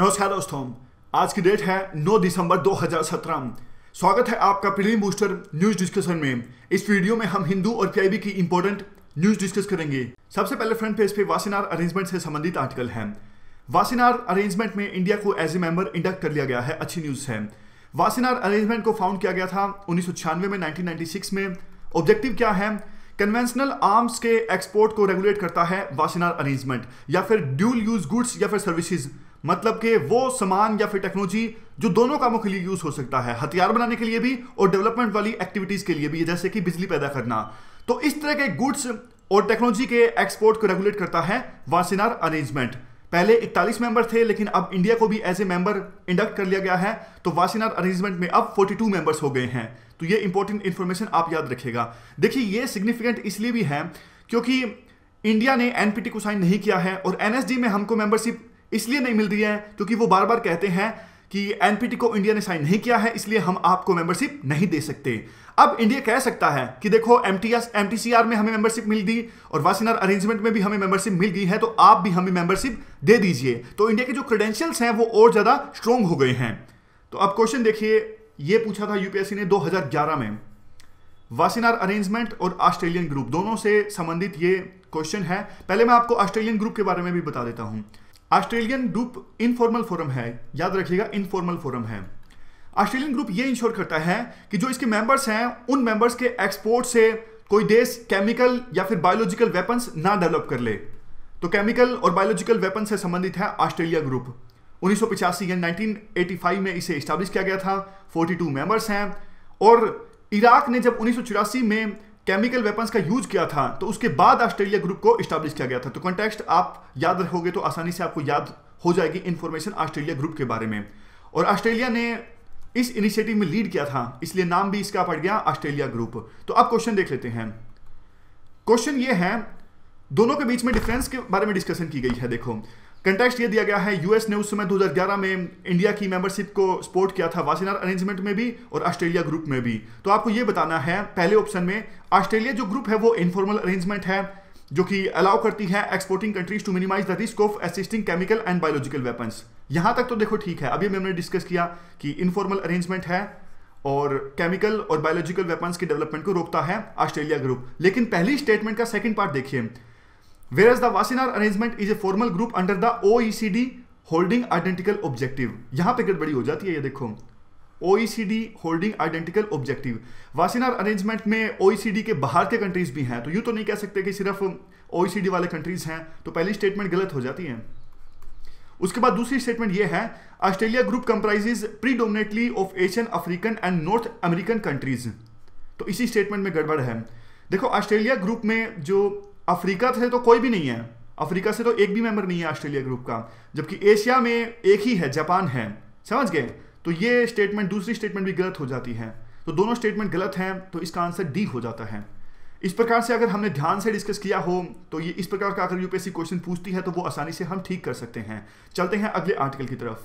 नमस्कार दोस्तों, आज की डेट है 9 दिसंबर 2017 स्वागत है आपका प्रीलिम बूस्टर न्यूज़ डिस्कशन में। इस वीडियो में हम हिंदू और पीआईबी की इंपॉर्टेंट न्यूज़ डिस्कस करेंगे। सबसे पहले फ्रंट पेज पे वासिनार अरेंजमेंट से संबंधित आर्टिकल है। वासिनार अरेंजमेंट में इंडिया को एज ए मेंबर इंडक्ट कर लिया गया है। अच्छी न्यूज़ है। वासिनार अरेंजमेंट को फाउंड किया गया था उन्नीस में 1996 में। ऑब्जेक्टिव क्या है? कन्वेंशनल आर्म्स के एक्सपोर्ट को रेगुलेट करता है वासिनार अरेंजमेंट या फिर ड्यूल यूज़ गुड्स या फिर सर्विसेज़ मतलब कि वो सामान या फिर टेक्नोलॉजी जो दोनों कामों के लिए यूज़ हो सकता है, हथियार बनाने के लिए भी और डेवलपमेंट वाली एक्टिविटीज़ के लिए भी, जैसे कि बिजली पैदा करना। तो इस तरह के गुड्स और टेक्नोलॉजी के एक्सपोर्ट को रेगुलेट करता है वासिनार अरेंजमेंट पहले 41 मेंबर थे, लेकिन अब इंडिया को भी एज ए मेंबर इंडक्ट कर लिया गया है। तो वासिनार अरेंजमेंट में अब 42 मेंबर्स हो गए हैं। तो ये इंपॉर्टेंट इंफॉर्मेशन आप याद रखेगा देखिए, ये सिग्निफिकेंट इसलिए भी है क्योंकि इंडिया ने एनपीटी को साइन नहीं किया है और एनएसडी में हमको मेंबरशिप इसलिए नहीं मिल रही है, क्योंकि वो बार बार कहते हैं कि एनपीटी को इंडिया ने साइन नहीं किया है, इसलिए हम आपको मेंबरशिप नहीं दे सकते। अब इंडिया कह सकता है कि देखो एम टी में हमें मेंबरशिप मिल गई और वासिनार अरेंजमेंट में भी हमें मेंबरशिप मिल गई है तो आप भी हमें मेंबरशिप दे दीजिए। तो इंडिया के जो क्रेडेंशियल्स हैं, वो और ज़्यादा स्ट्रोंग हो गए हैं। तो अब क्वेश्चन देखिए, ये पूछा था यूपीएससी ने 2011 में। वासिनार अरेंजमेंट और ऑस्ट्रेलियन ग्रुप दोनों से संबंधित ये क्वेश्चन है। पहले मैं आपको ऑस्ट्रेलियन ग्रुप के बारे में भी बता देता हूँ। ऑस्ट्रेलियन ग्रुप इनफॉर्मल फोरम है। याद रखिएगा इनफॉर्मल फोरम है। ऑस्ट्रेलियन ग्रुप ये इंश्योर करता है कि जो इसके मेंबर्स हैं, उन मेंबर्स के एक्सपोर्ट से कोई देश केमिकल या फिर बायोलॉजिकल वेपन्स ना डेवलप कर ले। तो केमिकल और बायोलॉजिकल वेपन से संबंधित है ऑस्ट्रेलिया ग्रुप उन्नीस या 1985 में इसे इस्टेब्लिश किया गया था। 42 मेंबर्स हैं। और इराक ने जब उन्नीस में केमिकल वेपन्स का यूज़ किया था तो उसके बाद ऑस्ट्रेलिया ग्रुप को स्टैब्लिश किया गया था। तो कॉन्टेक्स्ट आप याद रखोगे तो आसानी से आपको याद हो जाएगी इंफॉर्मेशन ऑस्ट्रेलिया ग्रुप के बारे में। और ऑस्ट्रेलिया ने इस इनिशिएटिव में लीड किया था, इसलिए नाम भी इसका पड़ गया ऑस्ट्रेलिया ग्रुप तो अब क्वेश्चन देख लेते हैं। क्वेश्चन ये है, दोनों के बीच में डिफरेंस के बारे में डिस्कशन की गई है, देखो। कंटेक्स्ट ये दिया गया है यूएस ने उस समय 2011 में इंडिया की मेंबरशिप को सपोर्ट किया था वासिनार अरेंजमेंट में भी और ऑस्ट्रेलिया ग्रुप में भी। तो आपको ये बताना है, पहले ऑप्शन में ऑस्ट्रेलिया जो ग्रुप है वो इनफॉर्मल अरेंजमेंट है, जो कि अलाउ करती है exporting countries to minimize the risk of assisting chemical and biological weapons यहाँ तक तो देखो ठीक है, अभी हमने डिस्कस किया कि इनफॉर्मल अरेंजमेंट है और केमिकल और बायोलॉजिकल वेपन्स के डेवलपमेंट को रोकता है ऑस्ट्रेलिया ग्रुप लेकिन पहली स्टेटमेंट का सेकंड पार्ट देखिए। Whereas the Wassenaar arrangement is a formal group under the OECD holding identical objective. यहाँ पे गड़बड़ी हो जाती है, ये देखो। OECD holding identical objective Wassenaar arrangement में OECD के बाहर के कंट्रीज़ भी हैं तो यूँ तो नहीं कह सकते कि सिर्फ़ OECD वाले कंट्रीज़ हैं तो पहली स्टेटमेंट गलत हो जाती है। उसके बाद दूसरी स्टेटमेंट ये है Australia group comprises predominantly of Asian African and North American countries तो इसी स्टेटमेंट में गड़बड़ है। देखो ऑस्ट्रेलिया ग्रुप में जो अफ्रीका से तो कोई भी नहीं है। अफ्रीका से तो एक भी मेंबर नहीं है ऑस्ट्रेलिया ग्रुप का। जबकि एशिया में एक ही है जापान है। समझ गए? तो ये स्टेटमेंट दूसरी स्टेटमेंट भी गलत हो जाती है। तो दोनों स्टेटमेंट गलत हैं तो इसका आंसर डी हो जाता है। इस प्रकार से अगर हमने ध्यान से डिस्कस किया हो तो ये इस प्रकार का अगर यूपीएससी क्वेश्चन पूछती है तो वो आसानी से हम ठीक कर सकते हैं। चलते हैं अगले आर्टिकल की तरफ़।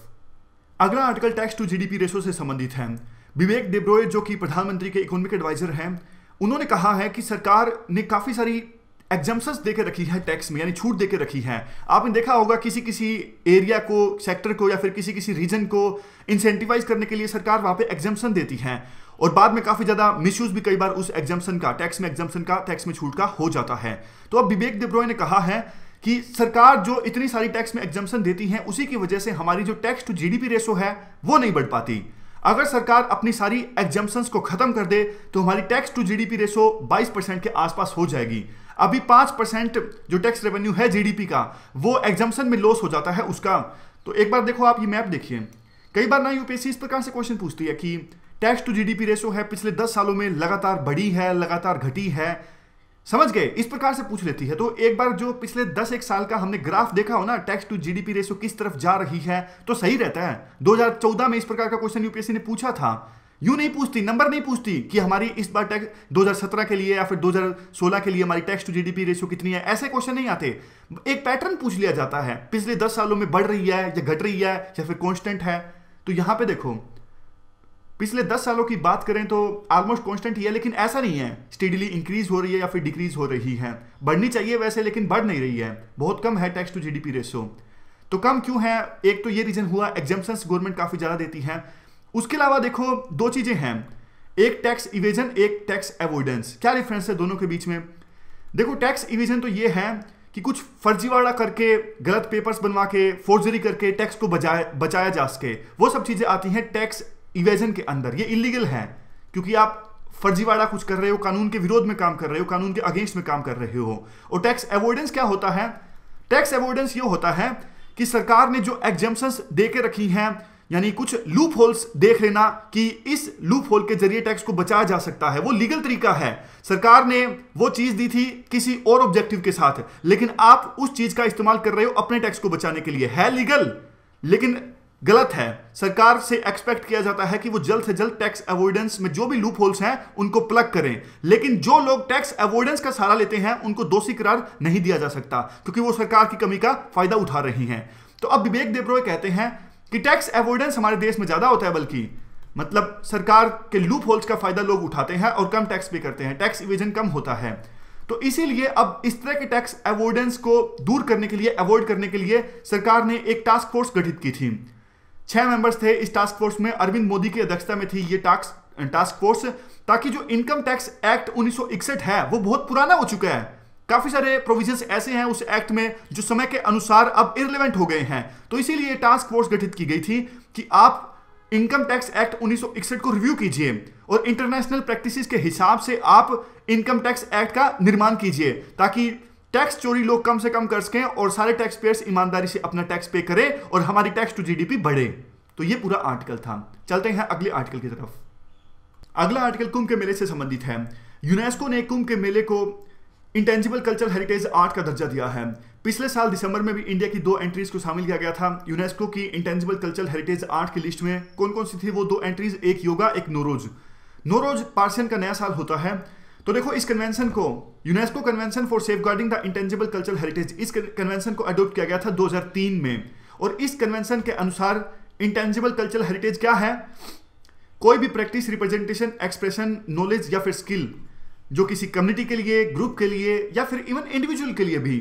अगला article tax to GDP ratio से संबंधित है। विवेक डेब्रोय जो कि प्रधानमंत्री के इकोनॉमिक एडवाइजर हैं, उन्होंने कहा है कि सरकार ने काफ़ी सारी एग्जाम्पन्स देके रखी है टैक्स में, यानी छूट देके रखी है। आपने देखा होगा किसी किसी एरिया को सेक्टर को या फिर किसी किसी रीजन को इंसेंटिवाइज करने के लिए सरकार वहाँ पे एग्जाम्पन देती है। और बाद में काफ़ी ज़्यादा मिसयूज भी कई बार उस एग्जाम्पन का टैक्स में एग्जाम्पन का टैक्स में छूट का हो जाता है। तो अब विवेक देब्रॉय ने कहा है कि सरकार जो इतनी सारी टैक्स में एग्जाम्पन देती है, उसी की वजह से हमारी जो टैक्स टू जीडीपी रेशो है, वो नहीं बढ़ पाती। अगर सरकार अपनी सारी एग्जाम्पन्स को खत्म कर दे तो हमारी tax to GDP ratio 22 percent के आसपास हो जाएगी। अभी पाँच परसेंट जो टैक्स रेवेन्यू है जीडीपी का, वो एग्जाम्सन में लॉस हो जाता है उसका। तो एक बार देखो आप ये मैप देखिए। कई बार ना यूपीएससी इस प्रकार से क्वेश्चन पूछती है कि टैक्स टू जीडीपी रेशो है, पिछले दस सालों में लगातार बढ़ी है, लगातार घटी है। समझ गए? इस प्रकार से पूछ लेती है। तो एक बार जो पिछले दस एक साल का हमने ग्राफ देखा हो ना टैक्स टू जीडीपी रेशो किस तरफ़ जा रही है तो सही रहता है। 2014 में इस प्रकार का क्वेश्चन यूपीएससी ने पूछा था। यूँ नहीं पूछती, नंबर नहीं पूछती कि हमारी इस बार टैक्स 2017 के लिए या फिर 2016 के लिए हमारी टैक्स टू जीडीपी रेशियो कितनी है, ऐसे क्वेश्चन नहीं आते। एक पैटर्न पूछ लिया जाता है, पिछले 10 सालों में बढ़ रही है या घट रही है या फिर कांस्टेंट है तो यहाँ पे देखो, पिछले 10 सालों की बात करें तो ऑलमोस्ट कॉन्स्टेंट ही है, लेकिन ऐसा नहीं है। स्टेडली इंक्रीज हो रही है या फिर डिक्रीज हो रही है। बढ़नी चाहिए वैसे, लेकिन बढ़ नहीं रही है। बहुत कम है टैक्स टू जीडीपी रेशियो। तो कम क्यों है? एक तो ये रीजन हुआ एग्जाम्पन गवर्नमेंट काफ़ी ज़्यादा देती है। उसके अलावा देखो, दो चीज़ें हैं। एक टैक्स इवेजन एक टैक्स अवॉइडेंस क्या डिफरेंस है दोनों के बीच में? देखो टैक्स इवेजन तो ये है कि कुछ फर्जीवाड़ा करके, गलत पेपर्स बनवा के फोर्जरी करके टैक्स को बचाया बचाया जा सके। वो सब चीज़ें आती हैं टैक्स इवेजन के अंदर। ये इलीगल है, क्योंकि आप फर्जीवाड़ा कुछ कर रहे हो, कानून के विरोध में काम कर रहे हो, कानून के अगेंस्ट में काम कर रहे हो। और टैक्स अवॉइडेंस क्या होता है? टैक्स अवॉइडेंस ये होता है कि सरकार ने जो एग्जाम्पन दे के रखी हैं यानी कुछ लूप होल्स देख लेना कि इस लूप होल के ज़रिए टैक्स को बचाया जा सकता है। वो लीगल तरीका है। सरकार ने वो चीज़ दी थी किसी और ऑब्जेक्टिव के साथ। लेकिन आप उस चीज़ का इस्तेमाल कर रहे हो अपने टैक्स को बचाने के लिए। है लीगल लेकिन गलत है। सरकार से एक्सपेक्ट किया जाता है कि वो जल्द से जल्द टैक्स अवॉइडेंस में जो भी लूप होल्स हैं, उनको प्लग करें। लेकिन जो लोग टैक्स अवॉइडेंस का सहारा लेते हैं, उनको दोषी करार नहीं दिया जा सकता, क्योंकि वो सरकार की कमी का फ़ायदा उठा रही हैं। तो अब विवेक देब्रोय कहते हैं कि टैक्स अवॉइडेंस हमारे देश में ज़्यादा होता है बल्कि मतलब सरकार के लूप होल्स का फ़ायदा लोग उठाते हैं और कम टैक्स पे करते हैं टैक्स इवेजन कम होता है। तो इसीलिए अब इस तरह के टैक्स अवॉइडेंस को दूर करने के लिए अवॉइड करने के लिए सरकार ने एक टास्क फोर्स गठित की थी। छह मेंबर्स थे इस टास्क फोर्स में, अरविंद मोदी की अध्यक्षता में थी ये टास्क टास्क फोर्स ताकि जो इनकम टैक्स एक्ट 1961 है, वो बहुत पुराना हो चुका है। काफ़ी सारे प्रोविजंस ऐसे हैं उस एक्ट में जो समय के अनुसार अब इरिलेवेंट हो गए हैं। तो इसीलिए टास्क फोर्स गठित की गई थी कि आप इनकम टैक्स एक्ट 1961 को रिव्यू कीजिए और इंटरनेशनल प्रैक्टिसेस के हिसाब से आप इनकम टैक्स एक्ट का निर्माण कीजिए ताकि टैक्स चोरी लोग कम से कम कर सकें और सारे टैक्स पेयर्स ईमानदारी से अपना टैक्स पे करें और हमारी टैक्स टू जीडीपी बढ़े। तो ये पूरा आर्टिकल था। चलते हैं अगले आर्टिकल की तरफ़। अगला आर्टिकल कुंभ के मेले से संबंधित है। यूनेस्को ने कुंभ के मेले को इंटेंजिबल कल्चर हेरिटेज आर्ट का दर्जा दिया है। पिछले साल दिसंबर में भी इंडिया की दो एंट्रीज को शामिल किया गया था। यूनेस्को की इंटेंजिबल कल्चरल हेरिटेज आर्ट की लिस्ट में कौन कौन सी थी वो दो एंट्रीज एक योगा एक नोरोज नोरोज पार्सियन का नया साल होता है। तो देखो, इस कन्वेंशन को UNESCO convention for safeguarding the intangible cultural heritage इस कन्वेंशन को अडोप्ट किया गया था 2003 में। और इस कन्वेंशन के अनुसार इंटेंजिबल कल्चरल हेरिटेज क्या है? कोई भी प्रैक्टिस रिप्रेजेंटेशन एक्सप्रेशन नॉलेज या फिर स्किल जो किसी कम्युनिटी के लिए ग्रुप के लिए, या फिर इवन इंडिविजुअल के लिए भी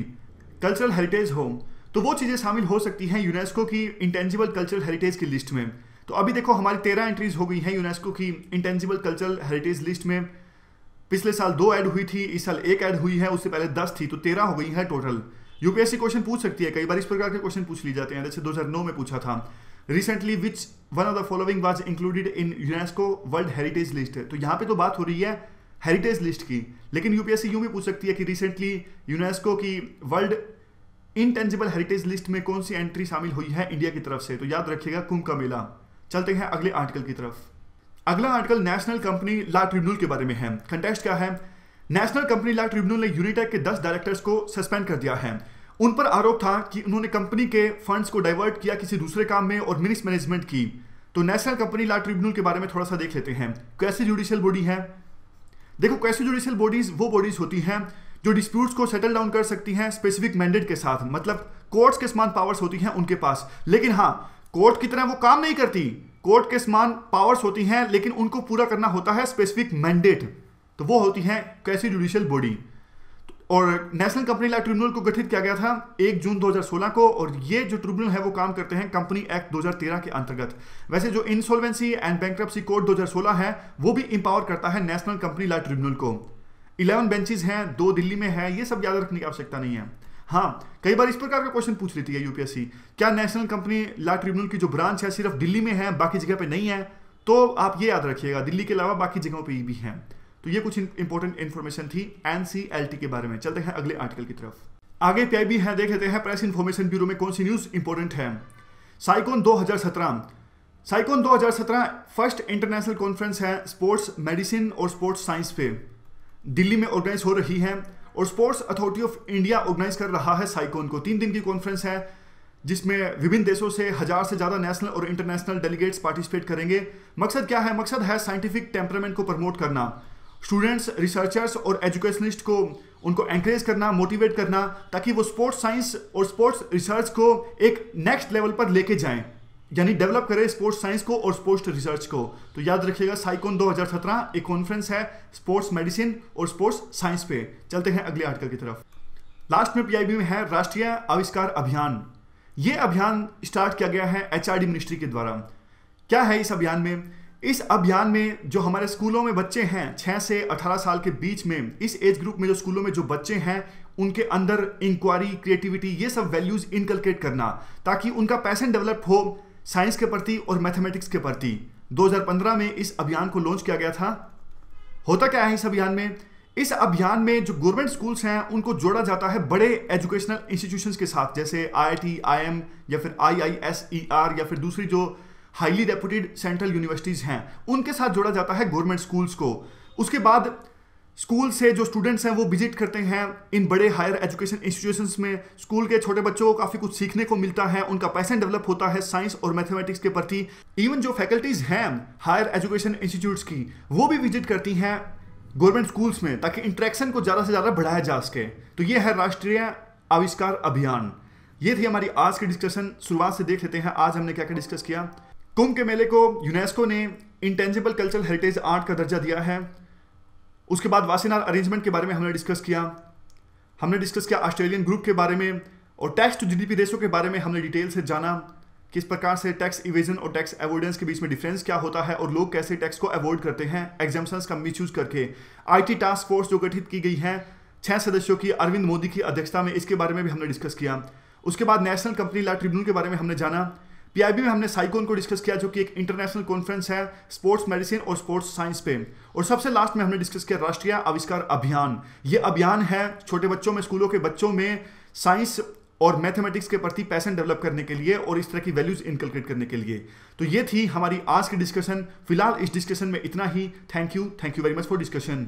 कल्चरल हेरिटेज हो तो वो चीज़ें शामिल हो सकती हैं यूनेस्को की इंटेंजिबल कल्चरल हेरिटेज की लिस्ट में। तो अभी देखो, हमारी तेरह एंट्रीज हो गई हैं यूनेस्को की इंटेंजिबल कल्चरल हेरिटेज लिस्ट में। पिछले साल दो ऐड हुई थी, इस साल एक ऐड हुई है, उससे पहले दस थी तो तेरह हो गई है टोटल यूपीएससी क्वेश्चन पूछ सकती है, कई बार इस प्रकार के क्वेश्चन पूछ ली जाते हैं, जैसे 2009 में पूछा था। Recently which one of the following was included in UNESCO world heritage list तो यहाँ पे तो बात हो रही है हेरिटेज लिस्ट की। लेकिन यूपीएससी यूँ भी पूछ सकती है कि रिसेंटली यूनेस्को की वर्ल्ड इनटेंजिबल हेरिटेज लिस्ट में कौन सी एंट्री शामिल हुई है इंडिया की तरफ़ से? तो याद रखिएगा, कुंभ का मेला। चलते हैं अगले आर्टिकल की तरफ़। अगला article national company law tribunal के बारे में है। कंटेस्ट क्या है? नेशनल कंपनी लॉ ट्रिब्यूनल ने यूनिटेक के 10 डायरेक्टर्स को सस्पेंड कर दिया है। उन पर आरोप था कि उन्होंने कंपनी के फंड्स को डाइवर्ट किया किसी दूसरे काम में और मिनिस मैनेजमेंट की। तो नेशनल कंपनी लॉ ट्रिब्यूनल के बारे में थोड़ा सा देख लेते हैं। कैसे जुडिशियल बॉडी है? देखो, कैसे जुडिशियल बॉडीज वो बॉडीज होती हैं, जो डिस्प्यूट्स को सेटल डाउन कर सकती हैं स्पेसिफिक मैंडेट के साथ मतलब कोर्ट्स के समान पावर्स होती हैं उनके पास। लेकिन हाँ कोर्ट की तरह वो काम नहीं करती। कोर्ट के समान पावर्स होती हैं, लेकिन उनको पूरा करना होता है स्पेसिफिक मैंडेट तो वो होती हैं कैसी जुडिशियल बॉडी और नेशनल कंपनी लॉ ट्रिब्यूनल को गठित किया गया था 1 जून 2016 को, और ये जो ट्रिब्यूनल है वो काम करते हैं कंपनी एक्ट 2013 के अंतर्गत। वैसे जो इंसॉल्वेंसी एंड बैंक्रप्सी कोड 2016 है, वो भी इंपावर करता है नेशनल कंपनी लॉ ट्रिब्यूनल को। 11 बेंचेस हैं, दो दिल्ली में है, ये सब याद रखने की आवश्यकता नहीं है। हाँ कई बार इस प्रकार का क्वेश्चन पूछ लेती है यूपीएससी क्या नेशनल कंपनी लॉ ट्रिब्यूनल की जो ब्रांच है सिर्फ़ दिल्ली में है, बाकी जगह पे नहीं है? तो आप ये याद रखिएगा, दिल्ली के अलावा बाकी जगहों पर भी है। तो ये कुछ इंपॉर्टेंट इन्फॉर्मेशन थी एनसीएलटी के बारे में। चलते हैं अगले आर्टिकल की तरफ़। आगे पीआईबी है, देख लेते हैं प्रेस इन्फॉर्मेशन ब्यूरो में कौन सी न्यूज़ इंपॉर्टेंट है। SAICON 2017 SAICON 2017 first international conference है स्पोर्ट्स मेडिसिन और स्पोर्ट्स साइंस पे। दिल्ली में ऑर्गेनाइज हो रही है और sports authority of India organize कर रहा है साइकोन को। तीन दिन की कॉन्फ्रेंस है, जिसमें विभिन्न देशों से हज़ार से ज़्यादा नेशनल और इंटरनेशनल डेलीगेट्स पार्टिसिपेट करेंगे। मकसद क्या है? मकसद है साइंटिफिक टेम्परामेंट को प्रमोट करना। स्टूडेंट्स रिसर्चर्स और एजुकेशनिस्ट को, उनको एंकरेज करना मोटिवेट करना, ताकि वो स्पोर्ट्स साइंस और स्पोर्ट्स रिसर्च को एक नेक्स्ट लेवल पर लेके जाएँ। यानी डेवलप करें स्पोर्ट्स साइंस को और स्पोर्ट्स रिसर्च को। तो याद रखिएगा साइकोन 2017 एक कॉन्फ्रेंस है स्पोर्ट्स मेडिसिन और स्पोर्ट्स साइंस पे। चलते हैं अगले आर्टिकल की तरफ़। लास्ट में पीआईबी में है राष्ट्रीय आविष्कार अभियान। ये अभियान स्टार्ट किया गया है एचआरडी मिनिस्ट्री के द्वारा। क्या है इस अभियान में? इस अभियान में जो हमारे स्कूलों में बच्चे हैं 6 से 18 साल के बीच में इस एज ग्रुप में जो स्कूलों में जो बच्चे हैं उनके अंदर इंक्वायरी क्रिएटिविटी ये सब वैल्यूज़ इनकलकेट करना ताकि उनका पैसन डेवलप हो साइंस के प्रति और मैथमेटिक्स के प्रति। 2015 में इस अभियान को लॉन्च किया गया था। होता क्या है इस अभियान में? इस अभियान में जो गवर्नमेंट स्कूल्स हैं उनको जोड़ा जाता है बड़े एजुकेशनल इंस्टीट्यूशंस के साथ जैसे आईआईटी, आईएम या फिर आईआईएसईआर या फिर दूसरी जो हाईली रेपुटेड सेंट्रल यूनिवर्सिटीज हैं। उनके साथ जोड़ा जाता है गवर्नमेंट स्कूल्स को। उसके बाद स्कूल से जो स्टूडेंट्स हैं, वो विज़िट करते हैं इन बड़े हायर एजुकेशन इंस्टीट्यूशंस में। स्कूल के छोटे बच्चों को काफ़ी कुछ सीखने को मिलता है, उनका पैसन डेवलप होता है साइंस और मैथमेटिक्स के प्रति। इवन जो फैकल्टीज हैं हायर एजुकेशन इंस्टीट्यूट्स की, वो भी विज़िट करती हैं गवर्नमेंट स्कूल्स में, ताकि इंट्रैक्शन को ज़्यादा से ज़्यादा बढ़ाया जा सके। तो ये है राष्ट्रीय आविष्कार अभियान। ये थी हमारी आज की डिस्कशन शुरुआत से देख लेते हैं, आज हमने क्या क्या डिस्कस किया? कुंभ के मेले को यूनेस्को ने इंटेंजिबल कल्चरल हेरिटेज आर्ट का दर्जा दिया है। उसके बाद वासीनार अरेंजमेंट के बारे में हमने डिस्कस किया। हमने डिस्कस किया ऑस्ट्रेलियन ग्रुप के बारे में और टैक्स टू जीडीपी रेशो के बारे में हमने डिटेल से जाना, किस प्रकार से टैक्स इवेजन और टैक्स अवॉइडेंस के बीच में डिफरेंस क्या होता है और लोग कैसे टैक्स को अवॉइड करते हैं एग्ज़ाम्स का मिस करके। आईटी टास्क फोर्स जो गठित की गई है, छह सदस्यों की, अरविंद मोदी की अध्यक्षता में, इसके बारे में भी हमने डिस्कस किया। उसके बाद नेशनल कंपनी लॉ ट्रिब्यूनल के बारे में हमने जाना। पीआईबी में हमने साइकोन को डिस्कस किया, जो कि एक इंटरनेशनल कॉन्फ्रेंस है स्पोर्ट्स मेडिसिन और स्पोर्ट्स साइंस पे। और सबसे लास्ट में हमने डिस्कस किया राष्ट्रीय आविष्कार अभियान। ये अभियान है छोटे बच्चों में, स्कूलों के बच्चों में साइंस और मैथमेटिक्स के प्रति पैसन डेवलप करने के लिए और इस तरह की वैल्यूज़ इनकलकेट करने के लिए। तो ये थी हमारी आज की डिस्कशन फ़िलहाल इस डिस्कशन में इतना ही। Thank you thank you very much for discussion